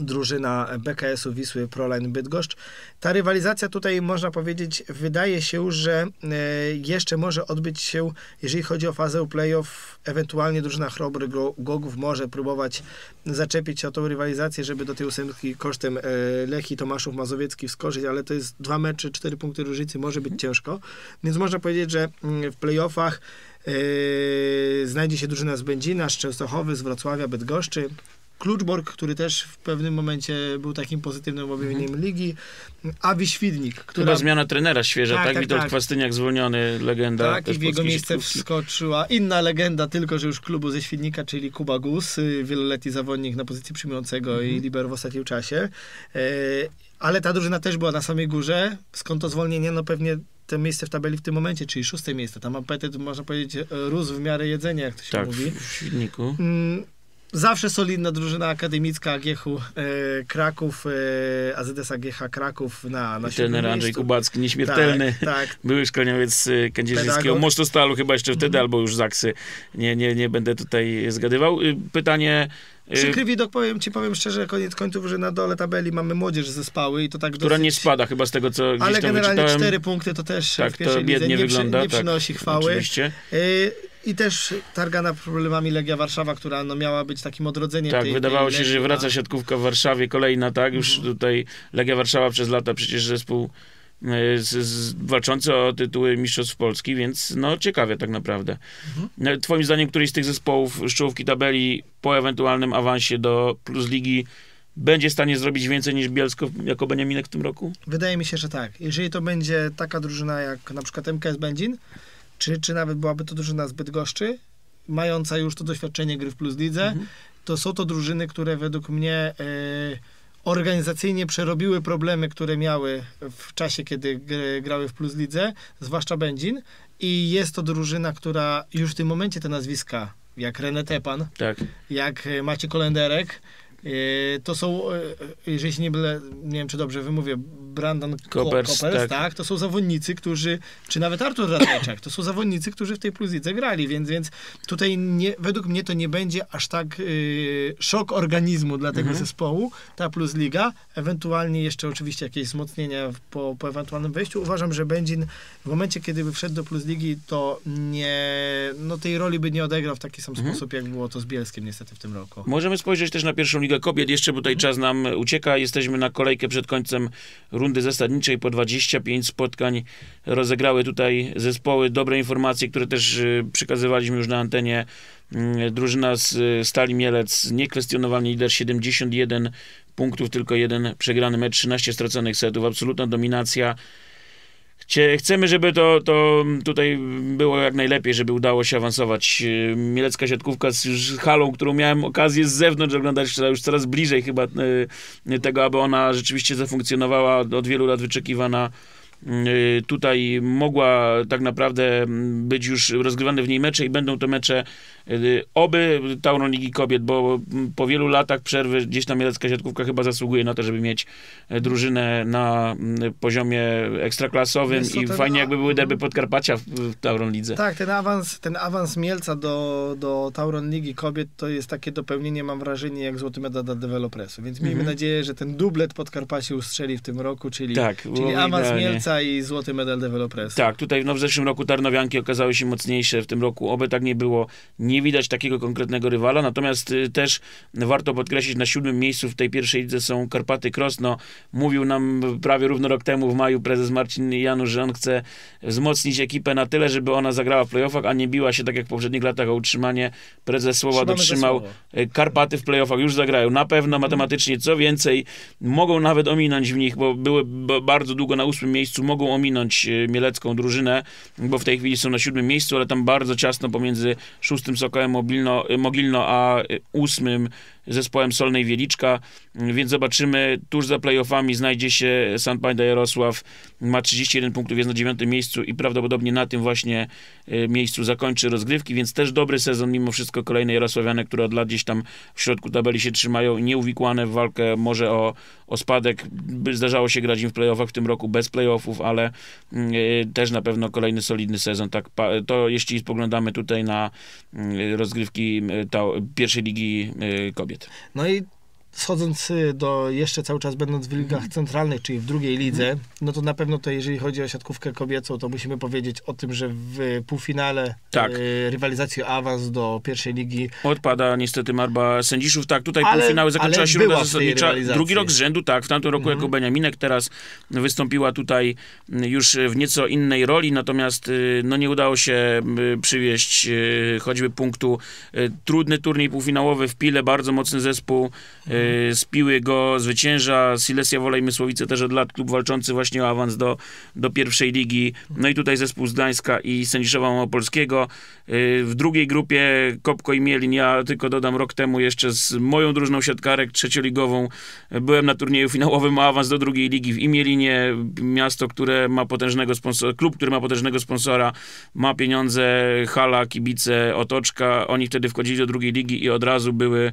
drużyna BKS-u Wisły Proline Bydgoszcz. Ta rywalizacja tutaj można powiedzieć, wydaje się, że e, jeszcze może odbyć się, jeżeli chodzi o fazę playoff, ewentualnie drużyna Chrobry Go- Gogów może próbować zaczepić się o tą rywalizację, żeby do tej ósemki kosztem e, Lechii, Tomaszów, Mazowiecki wskoczyć, ale to jest dwa mecze, cztery punkty różnicy, może być ciężko. Więc można powiedzieć, że mm, w playoffach e, znajdzie się drużyna z Będzina, z Częstochowy, z Wrocławia, Bydgoszczy, Kluczborg, który też w pewnym momencie był takim pozytywnym objawieniem ligi. Awi Świdnik, która... Chyba zmiana trenera świeża, tak? Tak, tak, Witold tak. Kwastyniak zwolniony, legenda. Tak, i w jego miejsce wskoczyła inna legenda, tylko że już klubu ze Świdnika, czyli Kuba Gus, y, wieloletni zawodnik na pozycji przyjmującego Mhm. i libero w ostatnim czasie. E, Ale ta drużyna też była na samej górze. Skąd to zwolnienie? No pewnie to miejsce w tabeli w tym momencie, czyli szóste miejsce. Tam apetyt, można powiedzieć, e, rósł w miarę jedzenia, jak to się Tak, mówi. w Świdniku. Mm, Zawsze solidna drużyna akademicka AGH-u e, Kraków, e, AZS AGH Kraków na, na Trener Andrzej miejscu. Kubacki, nieśmiertelny. Tak, tak. Były szkoleniowiec y, kędzierzyńskiego Pedagog. Mostu Stalu chyba jeszcze wtedy, albo już Zaksy. Nie, nie, nie będę tutaj zgadywał. Y, Pytanie, y, Przykry widok, powiem ci, powiem szczerze, koniec końców, że na dole tabeli mamy młodzież zespały i to tak która dosyć... nie spada chyba z tego, co gdzieś Ale generalnie cztery punkty to też Tak, w to pierwszej lidze biednie nie, wygląda. Przy, nie tak, przynosi chwały. Oczywiście. Y, I też targana problemami Legia Warszawa, która no, miała być takim odrodzeniem Tak, tej, wydawało tej się, że wraca a- siatkówka w Warszawie, kolejna, tak? Już Mhm. tutaj Legia Warszawa przez lata przecież zespół y, z, z, walczący o tytuły Mistrzostw Polski, więc no ciekawie tak naprawdę. Mhm. No, Twoim zdaniem któryś z tych zespołów z czołówki tabeli po ewentualnym awansie do Plus Ligi będzie w stanie zrobić więcej niż Bielsko jako Beniaminek w tym roku? Wydaje mi się, że tak. Jeżeli to będzie taka drużyna jak na przykład MKS Będzin, czy, czy nawet byłaby to drużyna z Bydgoszczy, mająca już to doświadczenie gry w Plus Lidze, Mhm. to są to drużyny, które według mnie e, organizacyjnie przerobiły problemy, które miały w czasie, kiedy gr- grały w Plus Lidze, zwłaszcza Będzin. I jest to drużyna, która już w tym momencie te nazwiska, jak René Tepan, Tak. jak e, Macie Kolenderek, to są, e, jeżeli się nie byle, nie wiem czy dobrze wymówię, Brandon Koppers, Koppers, tak. tak. to są zawodnicy, którzy, czy nawet Artur Radeczak, to są zawodnicy, którzy w tej Plus grali, więc, więc tutaj nie, według mnie to nie będzie aż tak y, szok organizmu dla tego Mhm. zespołu, ta Plus Liga, ewentualnie jeszcze oczywiście jakieś wzmocnienia po, po ewentualnym wejściu. Uważam, że Będzin w momencie, kiedy by wszedł do Plus Ligi, to nie, no tej roli by nie odegrał w taki sam Mhm. sposób, jak było to z Bielskiem niestety w tym roku. Możemy spojrzeć też na pierwszą ligę kobiet. Jeszcze bo tutaj czas nam ucieka. Jesteśmy na kolejkę przed końcem rundy zasadniczej. Po 25 spotkań rozegrały tutaj zespoły. Dobre informacje, które też y, przekazywaliśmy już na antenie. Mm, Drużyna z y, Stali Mielec, niekwestionowalny lider, 71 punktów, tylko jeden przegrany mecz, 13 straconych setów, absolutna dominacja. Chcemy, żeby to, to tutaj było jak najlepiej, żeby udało się awansować. Yy, Mielecka siatkówka z już halą, którą miałem okazję z zewnątrz oglądać, już coraz bliżej chyba yy, tego, aby ona rzeczywiście zafunkcjonowała, od wielu lat wyczekiwana. Yy, Tutaj mogła tak naprawdę mm, być już rozgrywane w niej mecze i będą to mecze oby Tauron Ligi Kobiet, bo mm, po wielu latach przerwy gdzieś tam Mielecka siatkówka chyba zasługuje na to, żeby mieć e, drużynę na mm, poziomie ekstraklasowym i fajnie jakby były derby Podkarpacia w, w Tauron Lidze. Tak, ten awans, ten awans Mielca do, do Tauron Ligi Kobiet to jest takie dopełnienie, mam wrażenie, jak złoty medal dla dewelopresu. Więc miejmy Mhm. nadzieję, że ten dublet Podkarpacie ustrzeli w tym roku, czyli, Tak, czyli awans idealnie. Mielca i złoty medal dewelopresu. Tak, tutaj no, w zeszłym roku Tarnowianki okazały się mocniejsze, w tym roku oby tak nie było. Nie widać takiego konkretnego rywala, natomiast y, też warto podkreślić, na siódmym miejscu w tej pierwszej lidze są Karpaty Krosno. Mówił nam prawie równo rok temu w maju prezes Marcin Janusz, że on chce wzmocnić ekipę na tyle, żeby ona zagrała w playoffach, a nie biła się tak jak w poprzednich latach o utrzymanie. Prezes słowa Trzymamy dotrzymał. Y, Karpaty w playoffach już zagrają. Na pewno matematycznie, co więcej, mogą nawet ominąć w nich, bo były bardzo długo na ósmym miejscu, mogą ominąć y, mielecką drużynę, bo w tej chwili są na siódmym miejscu, ale tam bardzo ciasno pomiędzy szóstym Sokołem Mobilno, y, Mogilno, a ósmym zespołem Solnej Wieliczka, więc zobaczymy, tuż za playoffami znajdzie się Sandpajda Jarosław, ma 31 punktów, jest na dziewiątym miejscu i prawdopodobnie na tym właśnie y, miejscu zakończy rozgrywki, więc też dobry sezon, mimo wszystko kolejne Jarosławiane, które od lat gdzieś tam w środku tabeli się trzymają. Nieuwikłane w walkę może o, o spadek. Zdarzało się grać im w playoffach w tym roku bez playoffów, ale y, też na pewno kolejny solidny sezon. Tak, to jeśli spoglądamy tutaj na y, rozgrywki ta, pierwszej ligi y, kobiet. No i schodząc y, do jeszcze cały czas będąc w ligach centralnych, czyli w drugiej lidze, no to na pewno to jeżeli chodzi o siatkówkę kobiecą, to musimy powiedzieć o tym, że w półfinale Tak. y, rywalizacji awans do pierwszej ligi Odpada niestety Marba Sędziszów. Tak, tutaj Ale- półfinały zakończyła się runda zasadnicza. Drugi rok z rzędu, tak. W tamtym roku Mhm. jako Beniaminek, teraz wystąpiła tutaj już w nieco innej roli, natomiast y, no, nie udało się y, przywieźć y, choćby punktu. Y, Trudny turniej półfinałowy w Pile, bardzo mocny zespół. Y, Z Piły go zwycięża. Silesia Wolej Mysłowice też od lat klub walczący właśnie o awans do, do pierwszej ligi. No i tutaj zespół z Gdańska i Sędziszowa Małopolskiego. Y, W drugiej grupie Kopko i Mielin. Ja tylko dodam, rok temu jeszcze z moją drużyną siatkarek trzecioligową y, byłem na turnieju finałowym o awans do drugiej ligi w Imielinie. Miasto, które ma potężnego sponsora, klub, który ma potężnego sponsora, ma pieniądze, hala, kibice, otoczka. Oni wtedy wchodzili do drugiej ligi i od razu były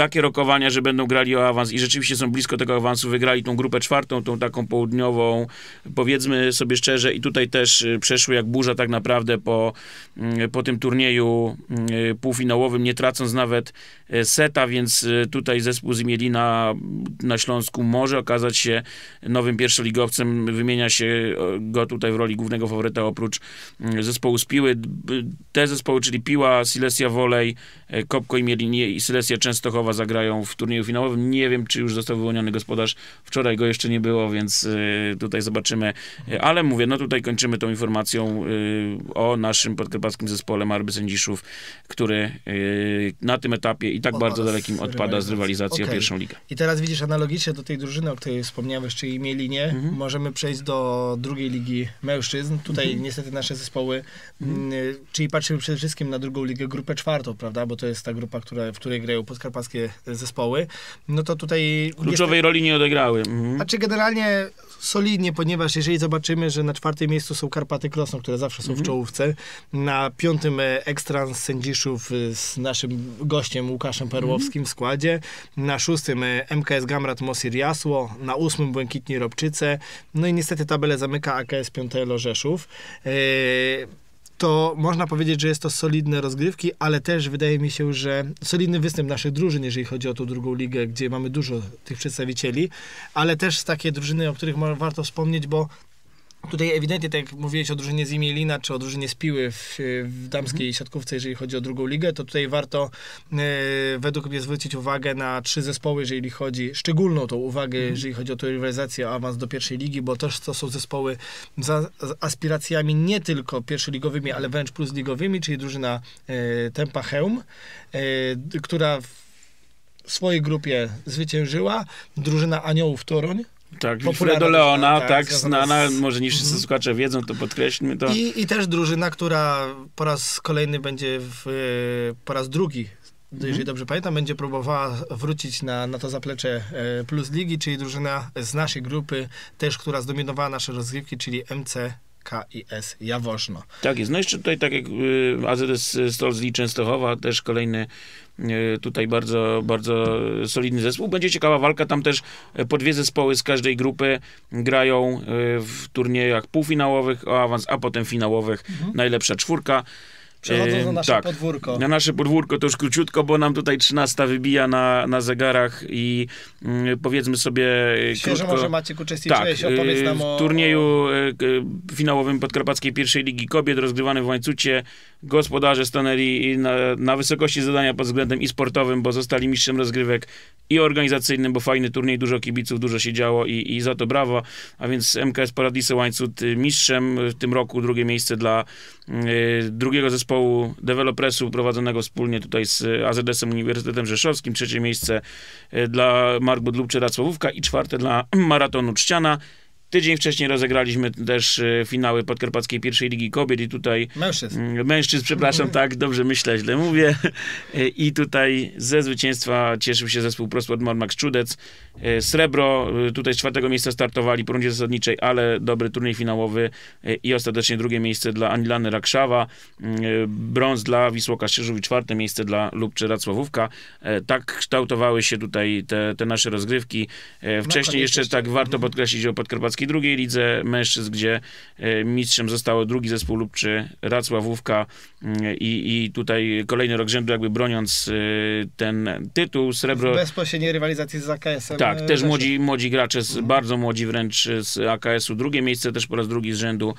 takie rokowania, że będą grali o awans i rzeczywiście są blisko tego awansu, wygrali tą grupę czwartą, tą taką południową, powiedzmy sobie szczerze i tutaj też y, przeszły jak burza tak naprawdę po, mm, po tym turnieju y, półfinałowym, nie tracąc nawet y, seta, więc y, tutaj zespół z Imielina na Śląsku może okazać się nowym pierwszoligowcem, wymienia się go tutaj w roli głównego faworyta oprócz mm, zespołu z Piły. Te zespoły, czyli Piła, Silesia Wolej, e, Kopko i Mielinie i Silesia Częstochowa zagrają w turnieju finałowym. Nie wiem, czy już został wyłoniony gospodarz. Wczoraj go jeszcze nie było, więc e, tutaj zobaczymy. E, Ale mówię, no tutaj kończymy tą informacją e, o naszym podkarpackim zespole Marby Sędziszów, który na tym etapie i tak Odpada bardzo dalekim odpada z rywalizacji. rywalizacji o pierwszą ligę. I teraz widzisz analogicznie do tej drużyny, o której wspomniałeś, czyli Mielinie, Mhm. możemy przejść do drugiej ligi mężczyzn. Tutaj Mhm. niestety nasze zespoły, mm, czyli patrzymy przede wszystkim na drugą ligę, grupę czwartą, prawda, bo to jest ta grupa, która, w której grają podkarpackie zespoły. No to tutaj... Kluczowej roli nie odegrały. Mhm. Znaczy generalnie solidnie, ponieważ jeżeli zobaczymy, że na czwartym miejscu są Karpaty Krosno, które zawsze są w czołówce, na piątym e, Ekstrans Sędziszów e, z naszym gościem Łukaszem Perłowskim w składzie, na szóstym e, MKS Gamrat Mosir Jasło, na ósmym Błękitni Robczyce, no i niestety tabelę zamyka AKS Piątelo Rzeszów. E, to można powiedzieć, że jest to solidne rozgrywki, ale też wydaje mi się, że solidny występ naszych drużyn, jeżeli chodzi o tą drugą ligę, gdzie mamy dużo tych przedstawicieli, ale też takie drużyny, o których warto wspomnieć, bo tutaj ewidentnie, tak jak mówiłeś o drużynie z Imielina, czy o drużynie z Piły w, w damskiej siatkówce, jeżeli chodzi o drugą ligę, to tutaj warto e, według mnie zwrócić uwagę na trzy zespoły, jeżeli chodzi, szczególną tą uwagę, jeżeli chodzi o tę rywalizację o awans do pierwszej ligi, bo też to są zespoły za, z aspiracjami nie tylko pierwszoligowymi, ale wręcz plusligowymi, czyli drużyna e, Tempa Heum, e, d- która w swojej grupie zwyciężyła, drużyna Aniołów Toruń, Tak, Wilfredo Leona, tak, tak, znana, z- może nie wszyscy Mhm. słuchacze wiedzą, to podkreślmy to. I, I też drużyna, która po raz kolejny będzie, w, e, po raz drugi, jeżeli dobrze pamiętam, będzie próbowała wrócić na, na to zaplecze e, Plus Ligi, czyli drużyna z naszej grupy, też która zdominowała nasze rozgrywki, czyli MC KIS Jaworzno. Tak jest. No jeszcze tutaj, tak jak y, AZS Stolzli Częstochowa, też kolejny y, tutaj bardzo, bardzo solidny zespół. Będzie ciekawa walka, tam też y, po dwie zespoły z każdej grupy grają w turniejach półfinałowych o awans, a potem finałowych. Najlepsza czwórka. Przechodząc na nasze tak. podwórko. Na nasze podwórko to już króciutko, bo nam tutaj 13 wybija na, na zegarach i mm, powiedzmy sobie y, Świeżo krótko. może Maciek uczestniczyłeś, Tak, opowiedz y, nam o... w turnieju y, y, finałowym Podkarpackiej Pierwszej Ligi Kobiet rozgrywany w Łańcucie gospodarze stanęli na, na wysokości zadania pod względem i sportowym, bo zostali mistrzem rozgrywek i organizacyjnym, bo fajny turniej, dużo kibiców, dużo się działo i, i za to brawo. A więc MKS Paradiso Łańcut y, mistrzem w tym roku, drugie miejsce dla y, drugiego zespołu dewelopresu prowadzonego wspólnie tutaj z AZS-em Uniwersytetem Rzeszowskim, trzecie miejsce y, dla Markbud Lubczy Racławówka i czwarte dla Maratonu Czciana. Tydzień wcześniej rozegraliśmy też y, finały Podkarpackiej Pierwszej Ligi Kobiet i tutaj Mężczyzn. Mm, Mężczyzn, przepraszam, tak, dobrze myślę, źle mówię. I tutaj ze zwycięstwa cieszył się zespół Prosport Mormax Czudec. E, Srebro, e, tutaj z czwartego miejsca startowali po rundzie zasadniczej, ale dobry turniej finałowy e, i ostatecznie drugie miejsce dla Anilany Rakszawa, mm, e, brąz dla Wisłoka Szczerzów i czwarte miejsce dla Lubczy Racławówka. E, Tak kształtowały się tutaj te, te nasze rozgrywki. E, Wcześniej jeszcze jeszcze. tak warto podkreślić o Podkarpackiej Podkarpackiej drugiej lidze mężczyzn, gdzie e, mistrzem zostało drugi zespół lubczy Racławówka mm, i, i tutaj kolejny rok rzędu jakby broniąc e, ten tytuł. Srebro... W bezpośredniej rywalizacji z AKS-em. Tak, e, też młodzi, młodzi gracze, z, Mhm. bardzo młodzi wręcz z AKS-u. Drugie miejsce też po raz drugi z rzędu.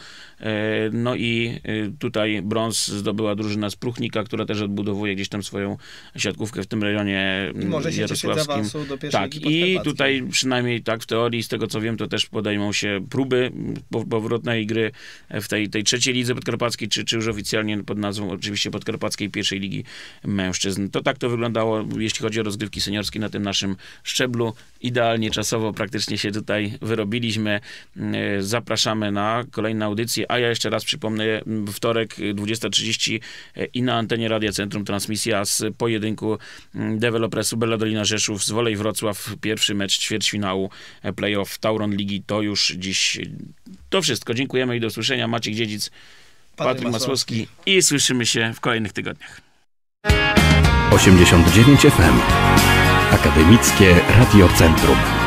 No i tutaj brąz zdobyła drużyna z Pruchnika, która też odbudowuje gdzieś tam swoją siatkówkę w tym rejonie I może się jarosławskim. awansu do Tak, i tutaj przynajmniej tak w teorii, z tego co wiem, to też podejmą się próby po- powrotnej gry w tej, tej trzeciej lidze podkarpackiej, czy, czy już oficjalnie pod nazwą oczywiście podkarpackiej pierwszej ligi mężczyzn. To tak to wyglądało, jeśli chodzi o rozgrywki seniorskie na tym naszym szczeblu. Idealnie czasowo praktycznie się tutaj wyrobiliśmy. E, Zapraszamy na kolejne audycje, a ja jeszcze raz przypomnę, wtorek e, 20.30 e, i na antenie Radia Centrum transmisja z pojedynku m, Developresu Bella Dolina Rzeszów z Wolej Wrocław. Pierwszy mecz ćwierćfinału e, playoff Tauron Ligi. To już dziś e, to wszystko. Dziękujemy i do usłyszenia. Maciek Dziedzic, Patryk Masłowski i słyszymy się w kolejnych tygodniach. 89 FM. Akademickie Radio Centrum.